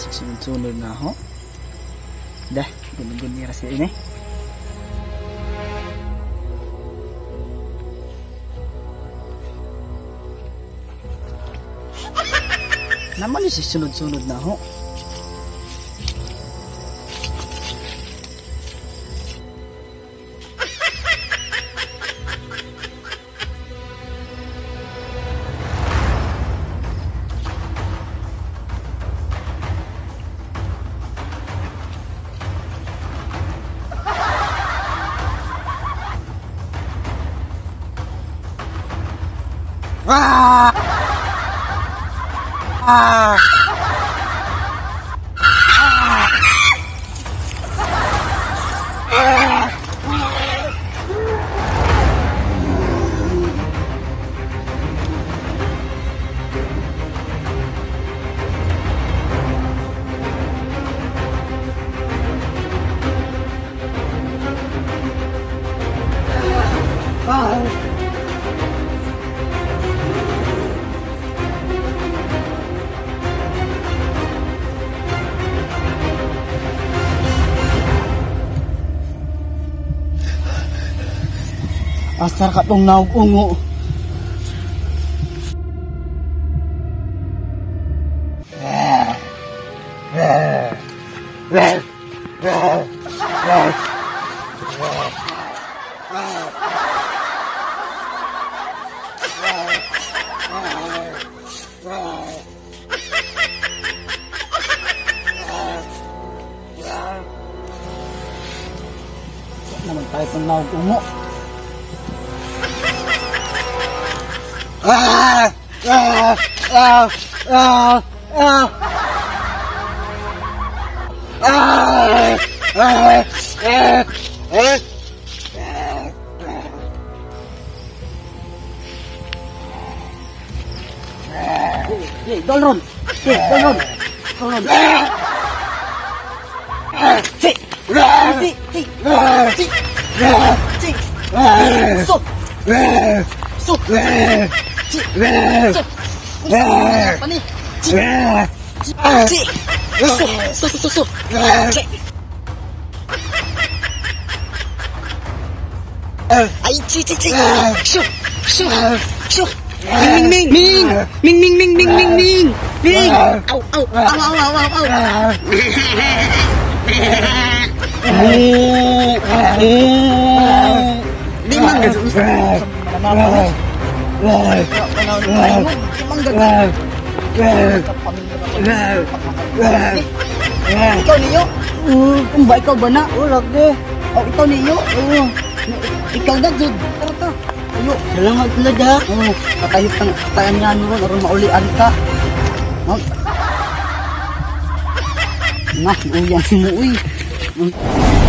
So, sunod-sunod na ako. Dah, gunung-gun ni ini. Naman yung sunod-sunod na ako. 啊啊！Asar ka tong naog-ungo. naman tayo pang naog-ungo. à, à, à, à, à. À, à, à, à. Dolron. Sí, Dolron. Dolron. Sí. Sí, sí. Sí. Sí. Sot. Sot. Ai chị chị chị Shoo Shoo Shoo Minh Minh Minh Minh Minh Minh Minh Minh Minh Minh Au au au au au au au Minh Minh Minh Minh Ikaw niyo? Kung ba ikaw ba na? Ulak de. O ikaw niyo? Ikaw na jud. Tara ta. Ayo. Salamat na da. Oh, katayot kang tayan nga nyo ron aron maulian ka. Oh. Mas uyan si Muoy. Mm.